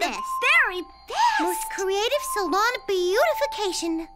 They're the. Very best. Most creative salon beautification.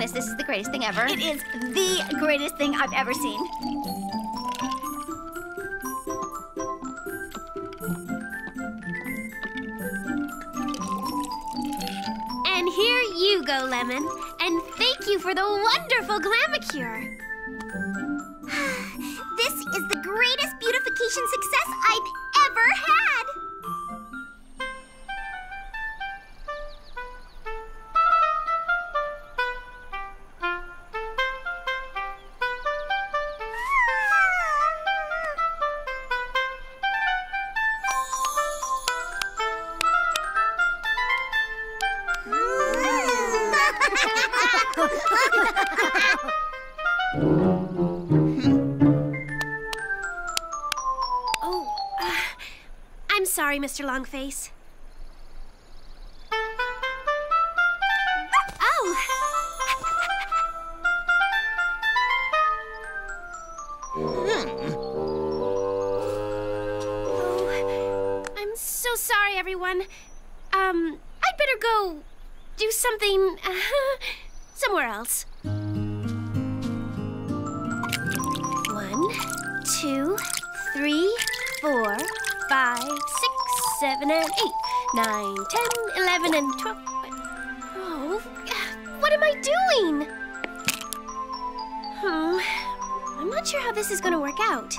Goodness, this is the greatest thing ever. It is the greatest thing I've ever seen. And here you go, Lemon. And thank you for the wonderful Glamicure. This is the greatest beautification success Mr. Longface. 10, 11, and 12. Oh, what am I doing? Hmm, I'm not sure how this is going to work out.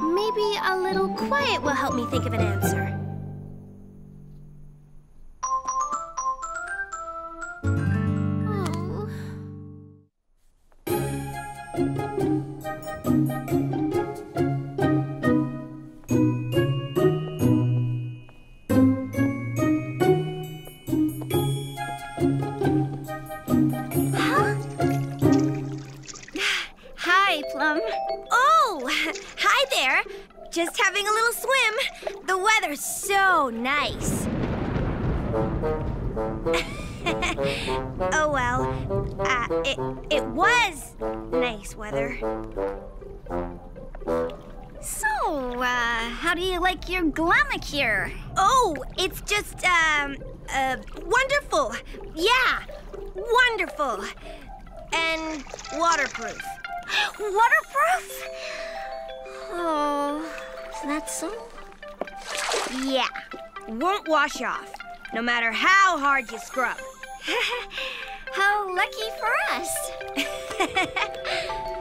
Maybe a little quiet will help me think of an answer. So, uh, how do you like your Glamacure? Oh, it's just, um, uh, wonderful. Yeah, wonderful. And waterproof. Waterproof? Oh, is that so? Yeah, won't wash off, no matter how hard you scrub. How lucky for us.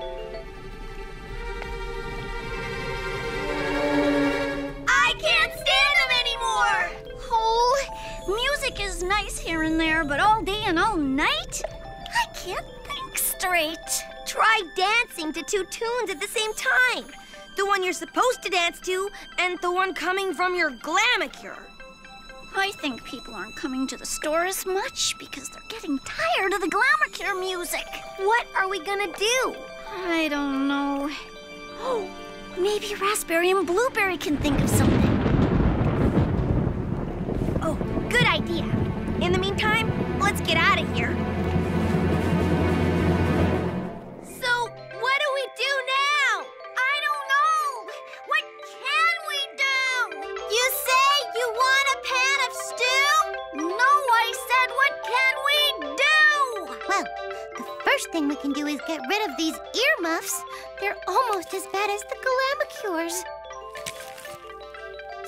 Oh, music is nice here and there, but all day and all night? I can't think straight. Try dancing to two tunes at the same time. The one you're supposed to dance to, and the one coming from your glamacure. I think people aren't coming to the store as much because they're getting tired of the Glamacure music. What are we gonna do? I don't know. Oh, maybe Raspberry and Blueberry can think of something. Oh, good idea. In the meantime, let's get out of here. So, what do we do now? I don't know. What can we do? You say you want a pan of stew? No, I said, what can we do? Well, the first thing we can do is get rid of these earmuffs. They're almost as bad as the Glamacures.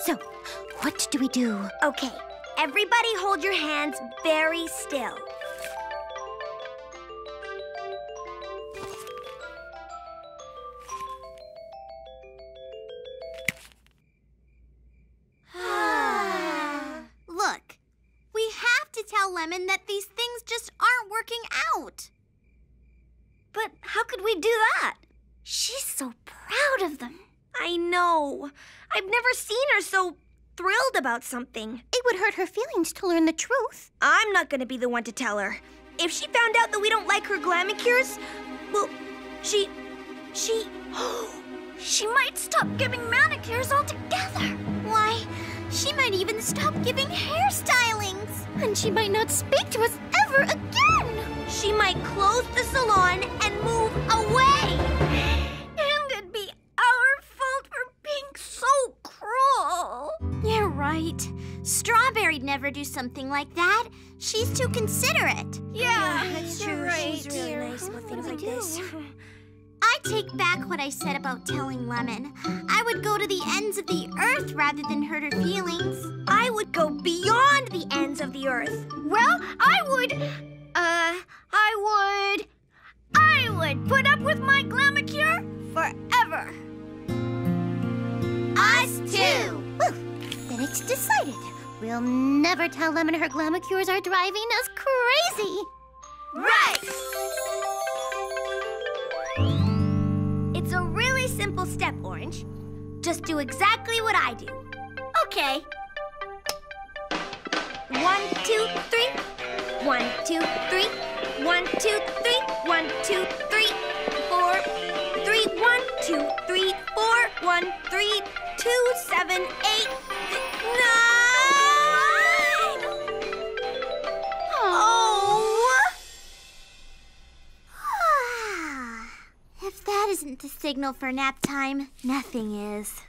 So, what do we do? Okay, everybody hold your hands very still. Look, we have to tell Lemon that these things just aren't working out. But how could we do that? She's so proud of them. I know. I've never seen her so thrilled about something. Would hurt her feelings to learn the truth. I'm not gonna be the one to tell her. If she found out that we don't like her glamacures, well, she. she. Oh she might stop giving manicures altogether. Why, she might even stop giving hairstylings. And she might not speak to us ever again. she might close the salon and move away. Strawberry'd never do something like that. She's too considerate. Yeah, that's true. right. She's really nice about things like this. I take back what I said about telling Lemon. I would go to the ends of the earth rather than hurt her feelings. I would go beyond the ends of the earth. Well, I would. Uh, I would. I would put up with my Glamacure We'll never tell Lemon her Glamacures are driving us crazy. Right! It's a really simple step, Orange. Just do exactly what I do. Okay. One, two, three. One, two, three. One, two, three. One, two, three. Four, three. One, two, three, four. One, three, two, seven, eight, nine. That isn't the signal for nap time, nothing is.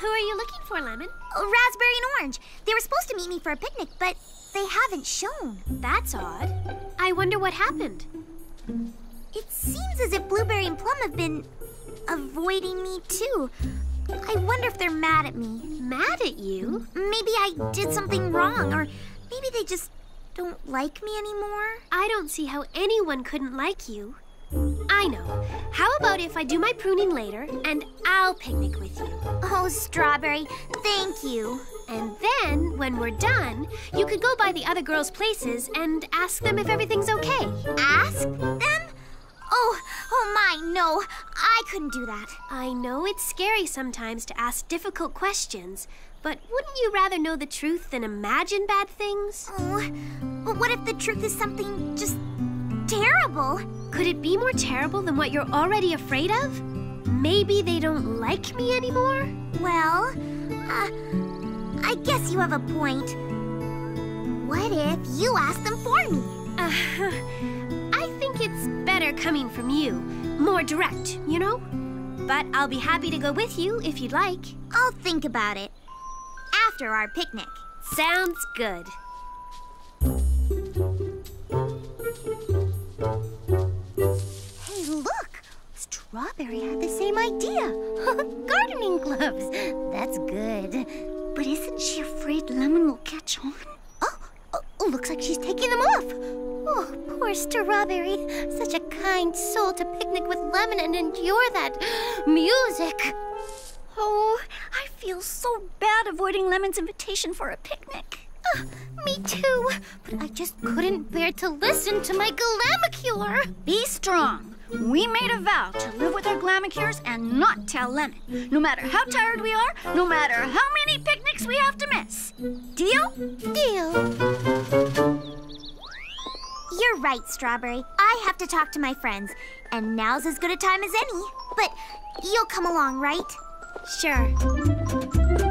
Who are you looking for, Lemon? Oh, Raspberry and Orange. They were supposed to meet me for a picnic, but they haven't shown. That's odd. I wonder what happened. It seems as if Blueberry and Plum have been avoiding me too. I wonder if they're mad at me. Mad at you? Maybe I did something wrong, or maybe they just don't like me anymore. I don't see how anyone couldn't like you. I know. How about if I do my pruning later and I'll picnic with you? Oh, Strawberry, thank you. And then, when we're done, you could go by the other girls' places and ask them if everything's okay. Ask them? Oh, oh my, no. I couldn't do that. I know it's scary sometimes to ask difficult questions, but wouldn't you rather know the truth than imagine bad things? Oh, but what if the truth is something just terrible? Could it be more terrible than what you're already afraid of? Maybe they don't like me anymore? Well, uh, I guess you have a point. What if you ask them for me? Uh, I think it's better coming from you. More direct, you know? But I'll be happy to go with you if you'd like. I'll think about it. After our picnic. Sounds good. Strawberry had the same idea. Gardening gloves. That's good. But isn't she afraid Lemon will catch on? Oh, oh, looks like she's taking them off. Oh, poor Strawberry. Such a kind soul to picnic with Lemon and endure that music. Oh, I feel so bad avoiding Lemon's invitation for a picnic. Uh, me too. But I just couldn't bear to listen to my Glamacure. Be strong. We made a vow to live with our Glamacures and not tell Lemon. No matter how tired we are, no matter how many picnics we have to miss. Deal? Deal. You're right, Strawberry. I have to talk to my friends, and now's as good a time as any. But you'll come along, right? Sure.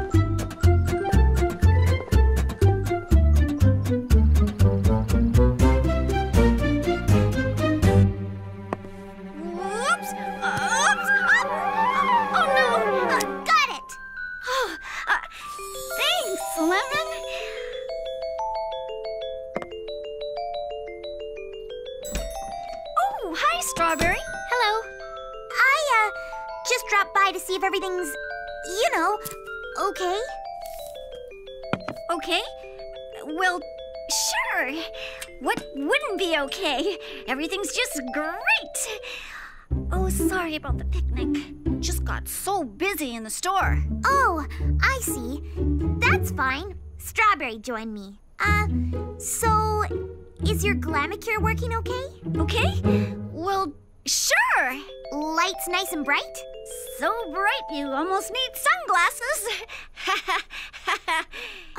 Strawberry. Hello. I, uh, just dropped by to see if everything's, you know, okay. Okay. Well, sure. What wouldn't be okay? Everything's just great. Oh, sorry about the picnic. Just got so busy in the store. Oh, I see. That's fine. Strawberry joined me. Uh, so is your Glamacure working okay? Okay? Well, sure. Lights nice and bright? So bright you almost need sunglasses.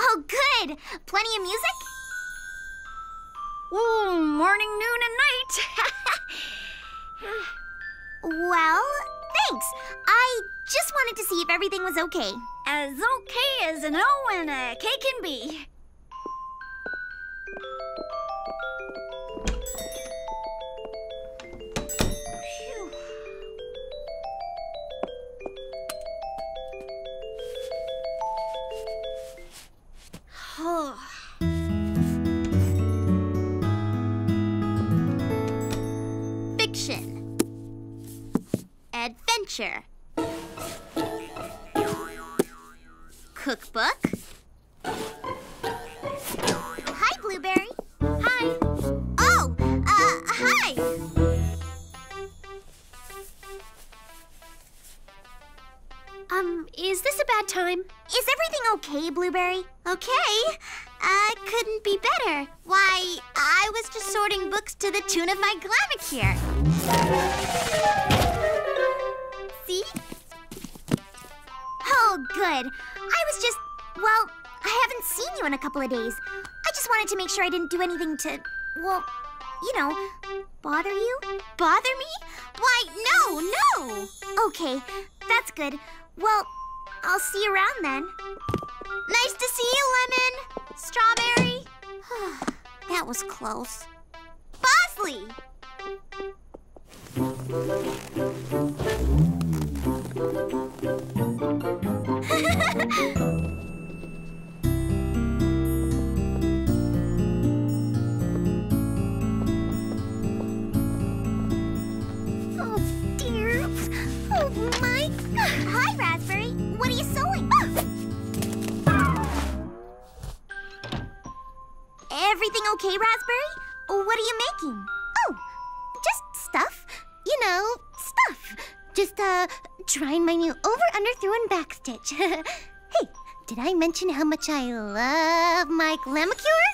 Oh, good. Plenty of music? Ooh, morning, noon, and night. Well, thanks. I just wanted to see if everything was okay. as okay as an O and a K can be. Adventure. Cookbook. Hi, Blueberry. Hi. Oh, uh, hi. Um, is this a bad time? Is everything okay, Blueberry? Okay. Uh, couldn't be better. Why, I was just sorting books to the tune of my Glamacure. Oh, good. I was just, well, I haven't seen you in a couple of days. I just wanted to make sure I didn't do anything to, well, you know, bother you? Bother me? Why, no, no. Okay, that's good. Well, I'll see you around then. Nice to see you, Lemon. Strawberry. that was close. Bosley! Okay, Raspberry? What are you making? Oh, just stuff. You know. Just, uh, trying my new over, under, through, and back stitch. hey, Did I mention how much I love my Glamacure?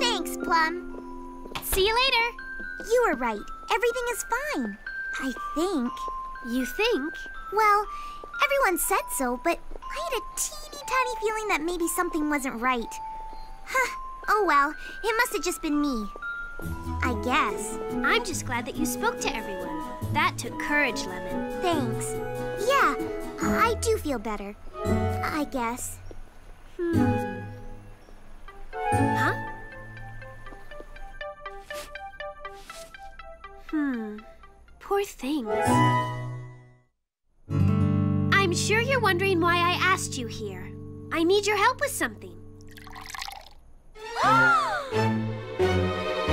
Thanks, Plum. See you later. You were right. Everything is fine. I think. You think? Well, everyone said so, but I had a teeny tiny feeling that maybe something wasn't right. Huh. Oh well, it must have just been me. I guess. I'm just glad that you spoke to everyone. That took courage, Lemon. Thanks. Yeah, I do feel better. I guess. Hmm. Huh? Hmm. Poor things. I'm sure you're wondering why I asked you here. I need your help with something.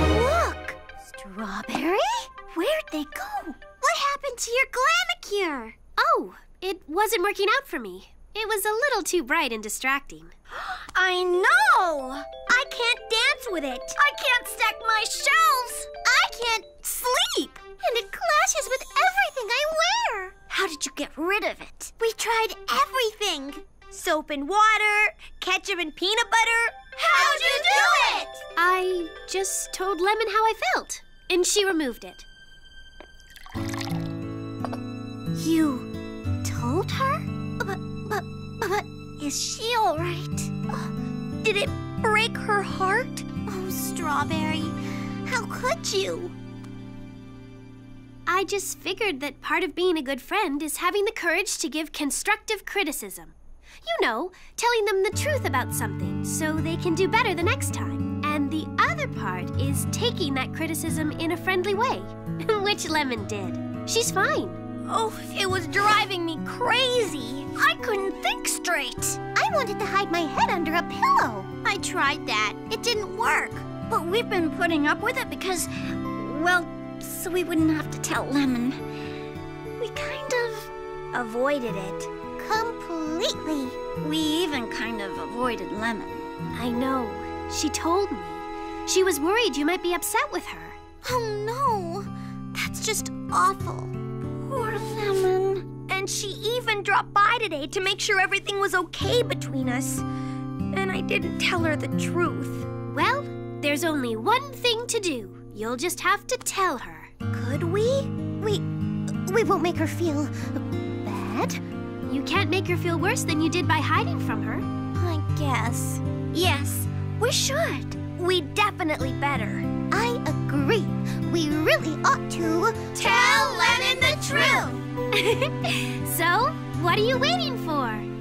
Look! Strawberry? Where'd they go? What happened to your Glamacure? Oh, it wasn't working out for me. It was a little too bright and distracting. I know! I can't dance with it. I can't stack my shelves. I can't sleep. And it clashes with everything I wear. How did you get rid of it? We tried everything. Soap and water, ketchup and peanut butter. How'd you do it? I just told Lemon how I felt, and she removed it. You told her? But, but, but, is she all right? Did it break her heart? Oh, Strawberry, how could you? I just figured that part of being a good friend is having the courage to give constructive criticism. You know, telling them the truth about something so they can do better the next time. And the other part is taking that criticism in a friendly way, which Lemon did. She's fine. Oh, it was driving me crazy. I couldn't think straight. I wanted to hide my head under a pillow. I tried that. It didn't work. But we've been putting up with it because, well, so we wouldn't have to tell Lemon. We kind of avoided it. Completely. We even kind of avoided Lemon. I know. She told me. She was worried you might be upset with her. Oh no, that's just awful. Poor Lemon. And she even dropped by today to make sure everything was okay between us. And I didn't tell her the truth. Well, there's only one thing to do. You'll just have to tell her. Could we? We we won't make her feel bad. You can't make her feel worse than you did by hiding from her. I guess. Yes, we should. We definitely better. I agree. We really ought to Tell Lemon the truth. so, what are you waiting for?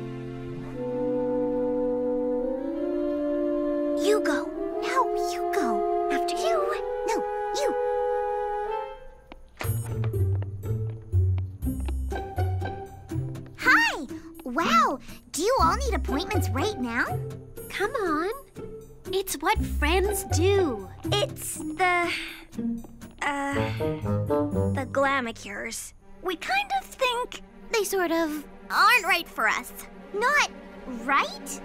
Come on. It's what friends do. It's the. Uh. The Glamacures. We kind of think They sort of aren't right for us. not right?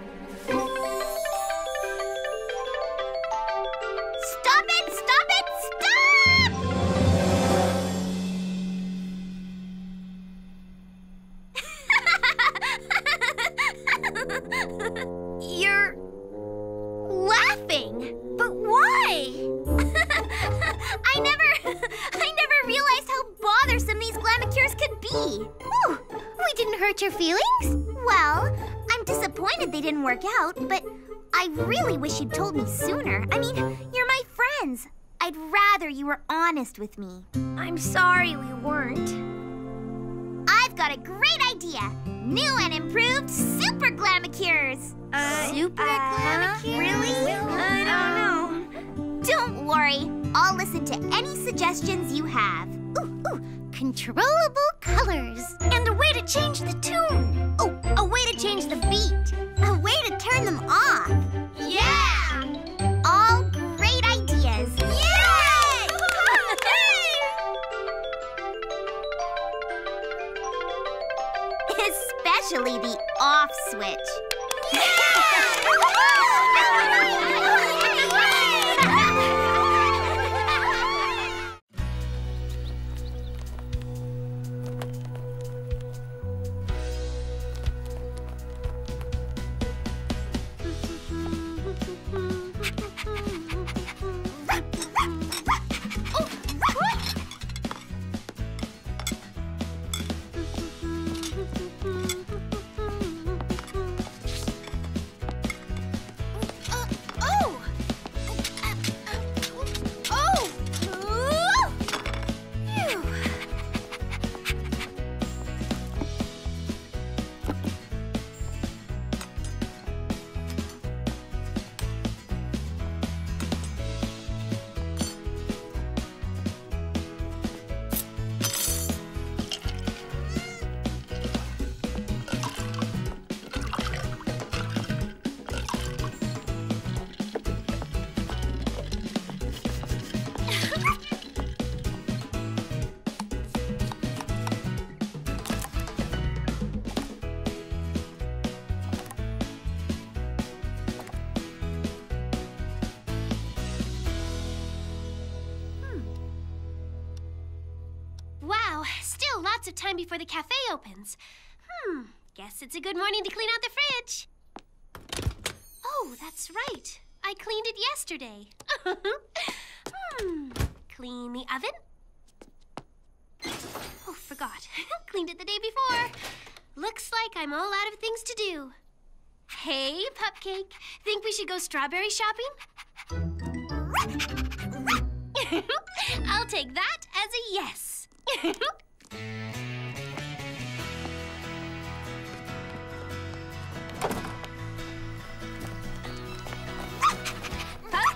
Me. I'm sorry we weren't. I've got a great idea. New and improved time before the cafe opens. Hmm, guess it's a good morning to clean out the fridge. Oh, that's right. I cleaned it yesterday. hmm, clean the oven. Oh, forgot. Cleaned it the day before. Looks like I'm all out of things to do. Hey, Pupcake. Think we should go strawberry shopping? I'll take that as a yes.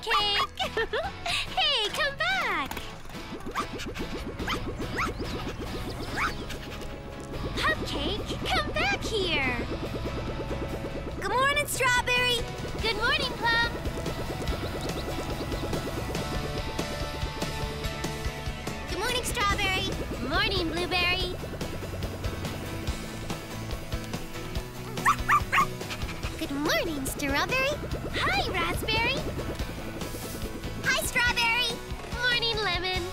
Pupcake! hey, come back! Pupcake, come back here! Good morning, Strawberry. Good morning, Plum. Good morning, Strawberry. Morning, Blueberry. Good morning, Strawberry. Hi, Raspberry. Hi, Strawberry. Morning, Lemon.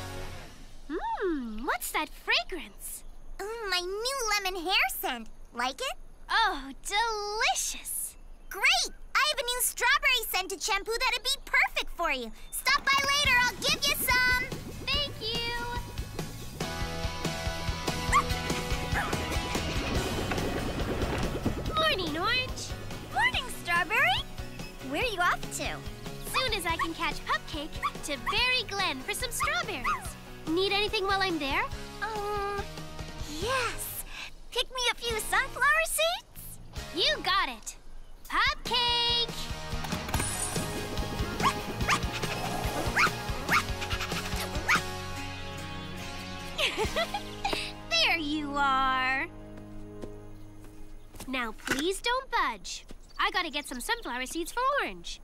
Mmm, what's that fragrance? Mm, my new lemon hair scent. Like it? Oh, delicious. Great! I have a new strawberry scented shampoo that'd be perfect for you. Stop by later, I'll give you some. Thank you. Morning, Orange. Morning, Strawberry. Where are you off to? I can catch Pupcake to Berry Glen for some strawberries. Need anything while I'm there? Um, yes. Pick me a few sunflower seeds? You got it. Pupcake! there you are. Now, please don't budge. I gotta get some sunflower seeds for Orange.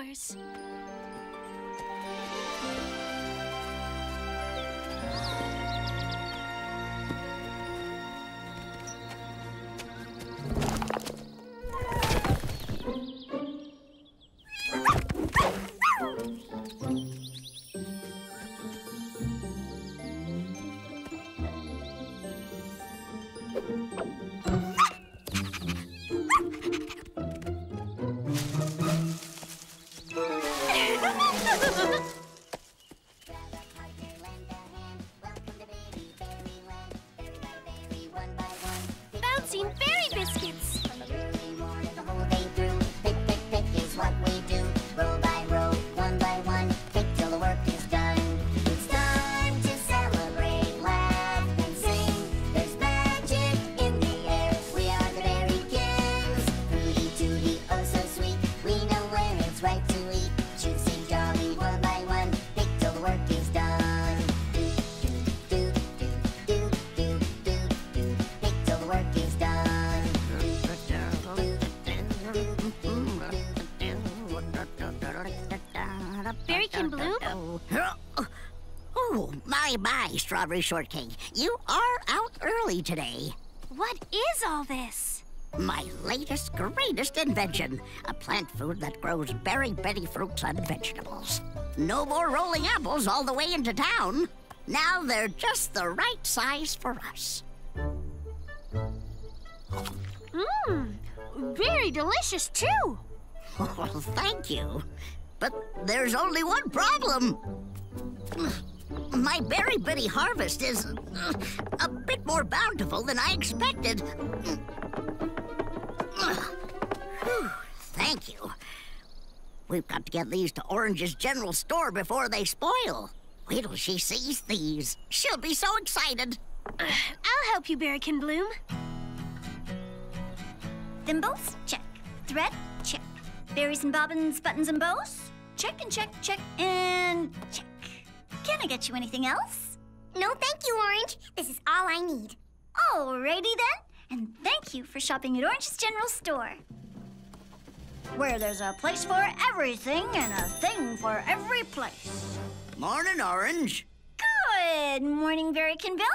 Sunflowers? Strawberry Shortcake. You are out early today. What is all this? My latest, greatest invention. A plant food that grows berry bitty fruits and vegetables. No more rolling apples all the way into town. Now they're just the right size for us. Mmm, very delicious too. Well, thank you. But there's only one problem. My berry bitty harvest is uh, a bit more bountiful than I expected. Thank you. We've got to get these to Orange's general store before they spoil. Wait till she sees these. She'll be so excited. I'll help you, Berrykin Bloom. Thimbles? Check. Thread? Check. Berries and bobbins, buttons and bows? Check and check, check, and check. Can I get you anything else? No, thank you, Orange. This is all I need. Alrighty then. And thank you for shopping at Orange's General Store. Where there's a place for everything and a thing for every place. Morning, Orange. Good morning, Berrykin Bill.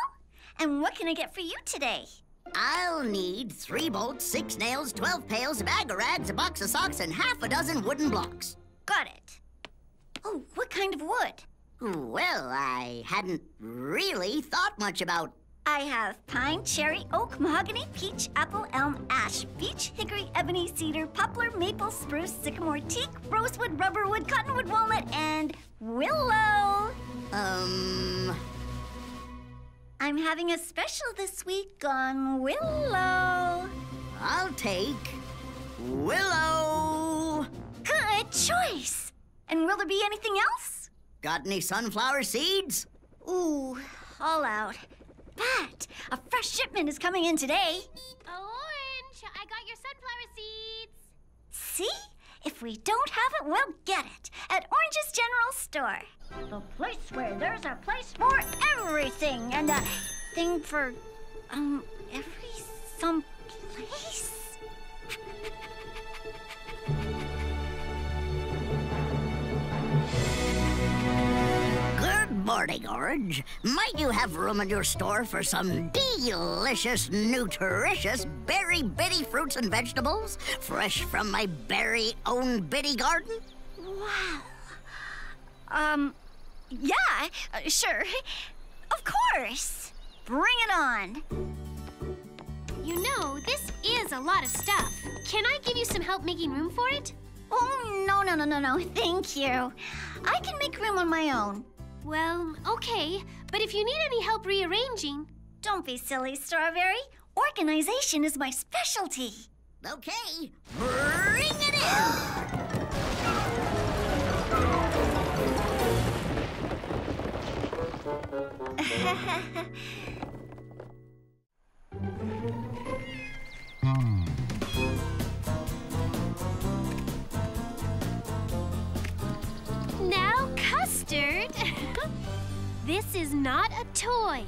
And what can I get for you today? I'll need three bolts, six nails, twelve pails, a bag of rags, a box of socks, and half a dozen wooden blocks. Got it. Oh, what kind of wood? Well, I hadn't really thought much about. I have pine, cherry, oak, mahogany, peach, apple, elm, ash, beech, hickory, ebony, cedar, poplar, maple, spruce, sycamore, teak, rosewood, rubberwood, cottonwood, walnut, and willow. Um. I'm having a special this week on willow. I'll take. Willow! Good choice. And will there be anything else? Got any sunflower seeds? Ooh, all out. But a fresh shipment is coming in today. Orange, I got your sunflower seeds. See? If we don't have it, we'll get it at Orange's General Store. The place where there's a place for everything and a thing for, um, every some place. Morning, Orange. Might you have room in your store for some delicious, nutritious berry bitty fruits and vegetables, fresh from my berry own bitty garden? Wow. Um, yeah, uh, sure. Of course. Bring it on. You know, this is a lot of stuff. Can I give you some help making room for it? Oh, no, no, no, no, no. Thank you. I can make room on my own. Well, okay, but if you need any help rearranging, Don't be silly, Strawberry. Organization is my specialty. Okay, bring it in! this is not a toy.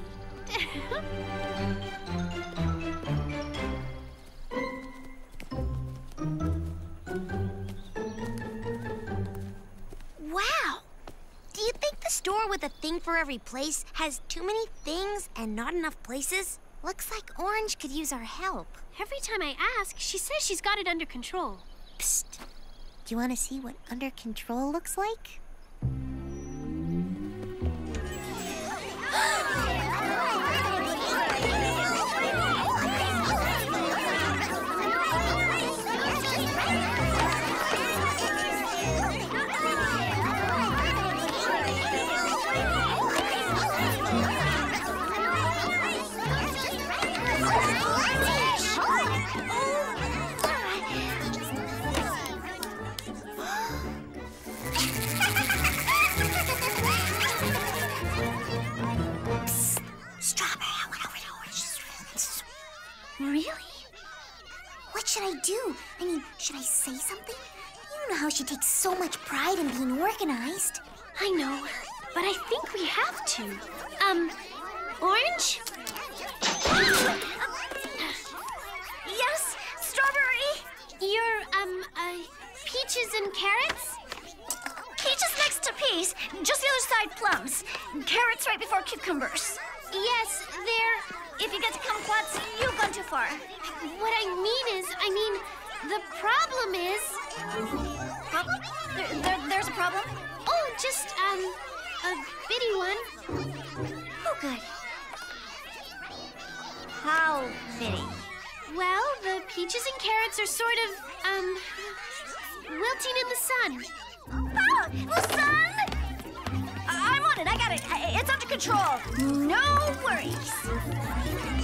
Wow. Do you think the store with a thing for every place has too many things and not enough places? Looks like Orange could use our help. Every time I ask, she says she's got it under control. Psst. Do you want to see what under control looks like? She takes so much pride in being organized. I know, but I think we have to. Um, Orange? Yes, Strawberry. You're, um, uh, peaches and carrots? Peaches next to peas. Just the other side plums. Carrots right before cucumbers. Yes, they're. If you get to kumquats, you've gone too far. What I mean is, I mean, the problem is. Problem? There, there, there's a problem? Oh, just, um, a bitty one. Oh, good. How bitty? Well, the peaches and carrots are sort of, um, wilting in the sun. Oh, the sun! I- I'm on it. I got it. It's under control. No worries.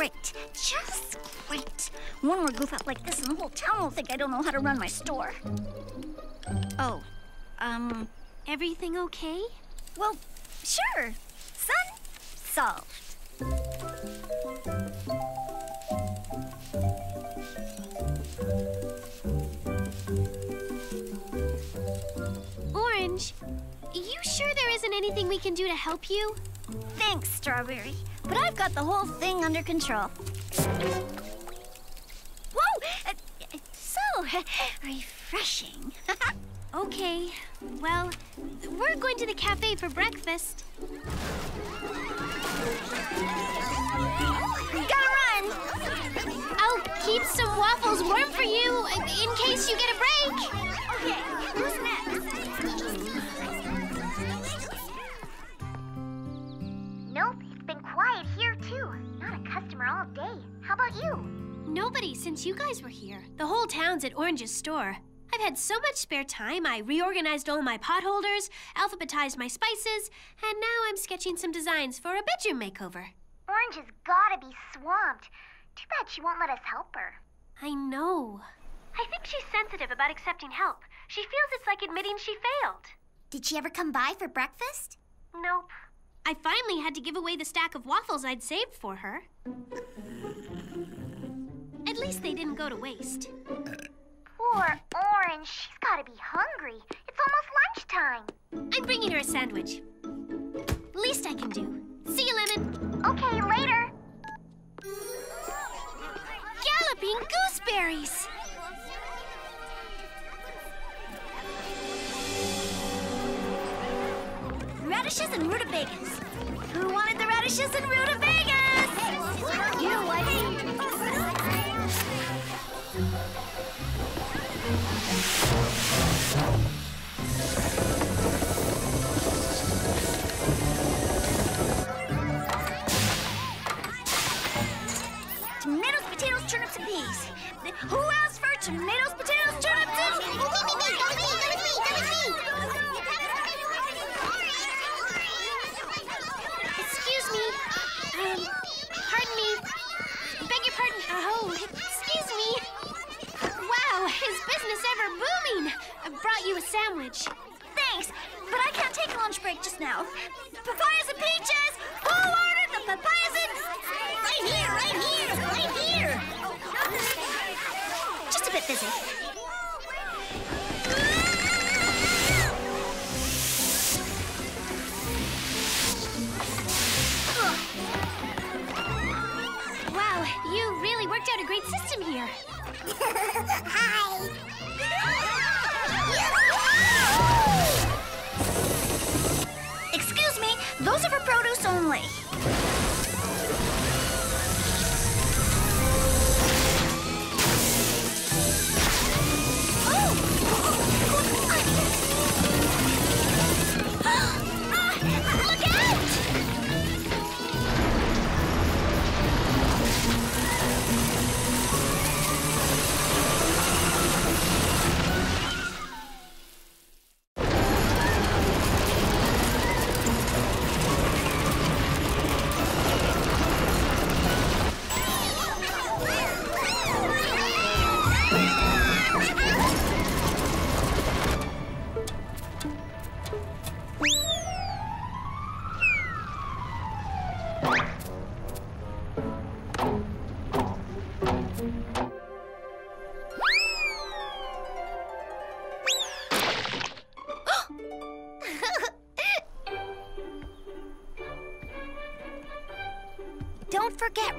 Great. Just great. One more goof up like this, and the whole town will think I don't know how to run my store. Oh, um, Everything okay? well, sure. Sun, solved. Orange, you sure there isn't anything we can do to help you? Thanks, Strawberry. But I've got the whole thing under control. Whoa! Uh, so refreshing. Okay, well, we're going to the cafe for breakfast. Gotta run! I'll keep some waffles warm for you in case you get a break. You guys were here. The whole town's at Orange's store. I've had so much spare time, I reorganized all my potholders, alphabetized my spices, and now I'm sketching some designs for a bedroom makeover. Orange has gotta be swamped. Too bad she won't let us help her. I know. I think she's sensitive about accepting help. She feels it's like admitting she failed. Did she ever come by for breakfast? Nope. I finally had to give away the stack of waffles I'd saved for her. At least they didn't go to waste. Poor Orange. She's gotta be hungry. It's almost lunchtime. I'm bringing her a sandwich. Least I can do. See you, Lemon. Okay, later. Galloping gooseberries! Radishes and rutabagas. Who wanted the radishes and rutabagas? You, I think. Thank you.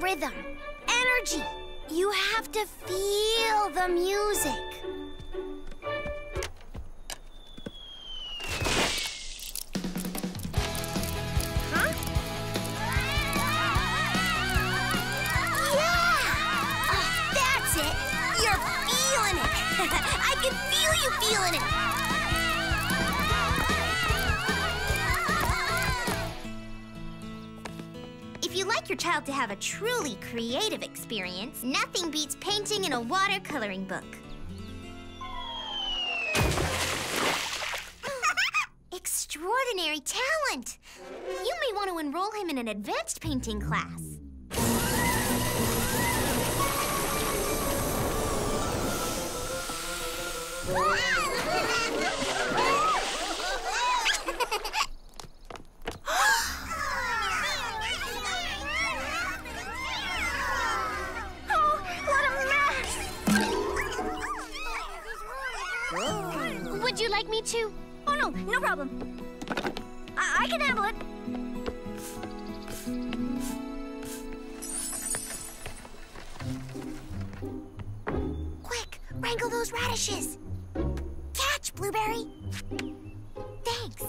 Rhythm, energy. You have to feel the music. If you like your child to have a truly creative experience, nothing beats painting in a watercoloring book. Extraordinary talent! You may want to enroll him in an advanced painting class. me to... Oh, no, no problem. I, I can handle it. Quick, wrangle those radishes. Catch, Blueberry. Thanks.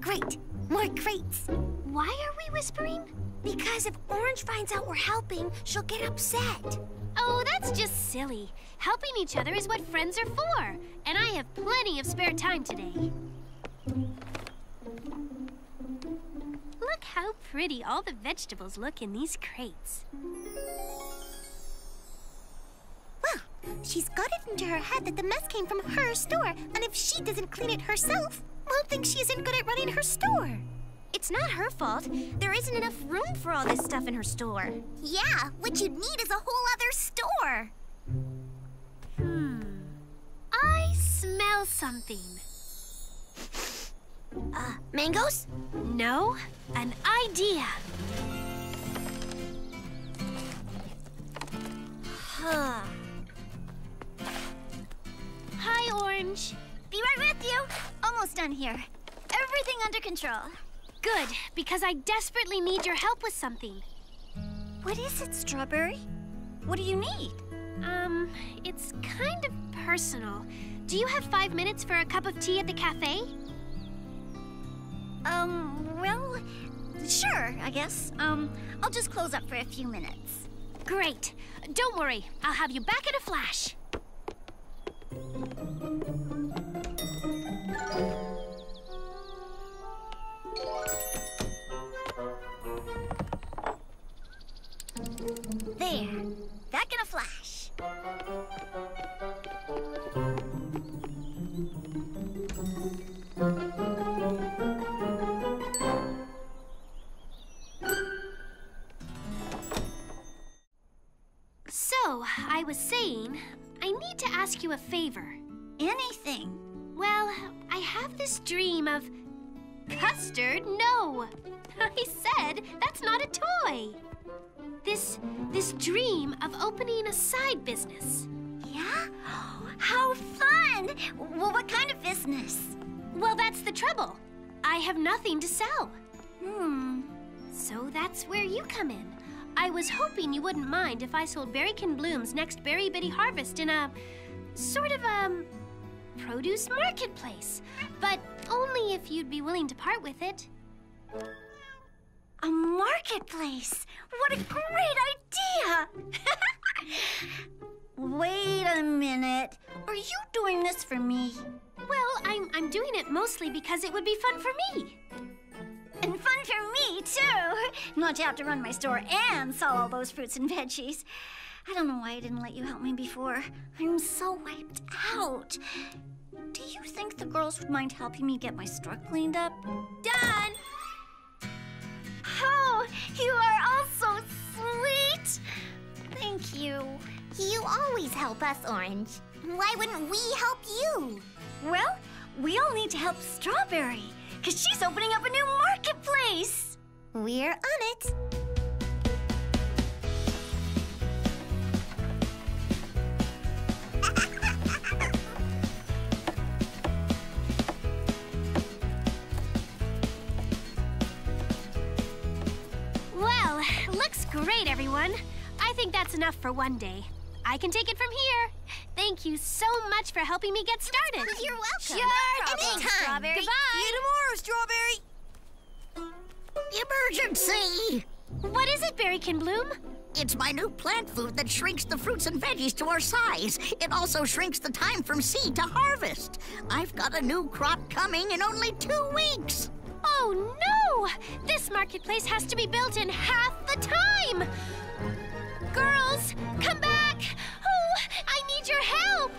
Great, more crates. Why are we whispering? Because if Orange finds out we're helping, she'll get upset. Oh, that's just silly. Helping each other is what friends are for. And I have plenty of spare time today. Look how pretty all the vegetables look in these crates. Well, she's got it into her head that the mess came from her store, and if she doesn't clean it herself, we'll think she isn't good at running her store. It's not her fault. There isn't enough room for all this stuff in her store. Yeah, what you'd need is a whole something. Uh, mangoes? No, an idea. Huh. Hi, Orange. Be right with you. Almost done here. Everything under control. Good, because I desperately need your help with something. What is it, Strawberry? What do you need? Um, it's kind of personal. Do you have five minutes for a cup of tea at the cafe? Um, well, sure, I guess. Um, I'll just close up for a few minutes. Great. Don't worry, I'll have you back in a flash. There. Back in a flash. Sell. Hmm. So that's where you come in. I was hoping you wouldn't mind if I sold Berrykin Bloom's next Berry Bitty harvest in a sort of a produce marketplace, but only if you'd be willing to part with it. A marketplace. What a great idea! Wait a minute. Are you doing this for me? Well, I'm I'm doing it mostly because it would be fun for me. And fun for me, too. Not to have to run my store and sell all those fruits and veggies. I don't know why I didn't let you help me before. I'm so wiped out. Do you think the girls would mind helping me get my store cleaned up? Done. Oh, you are all so sweet. Thank you. You always help us, Orange. Why wouldn't we help you? Well, we all need to help Strawberry, because she's opening up a new marketplace. We're on it. Well, looks great, everyone. I think that's enough for one day. I can take it from here. Thank you so much for helping me get started. You're welcome. Sure, no anytime. Strawberry. Goodbye. See you tomorrow, Strawberry. Emergency! What is it, Berrykin Bloom? It's my new plant food that shrinks the fruits and veggies to our size. It also shrinks the time from seed to harvest. I've got a new crop coming in only two weeks. Oh no! This marketplace has to be built in half the time! Girls, come back! your help!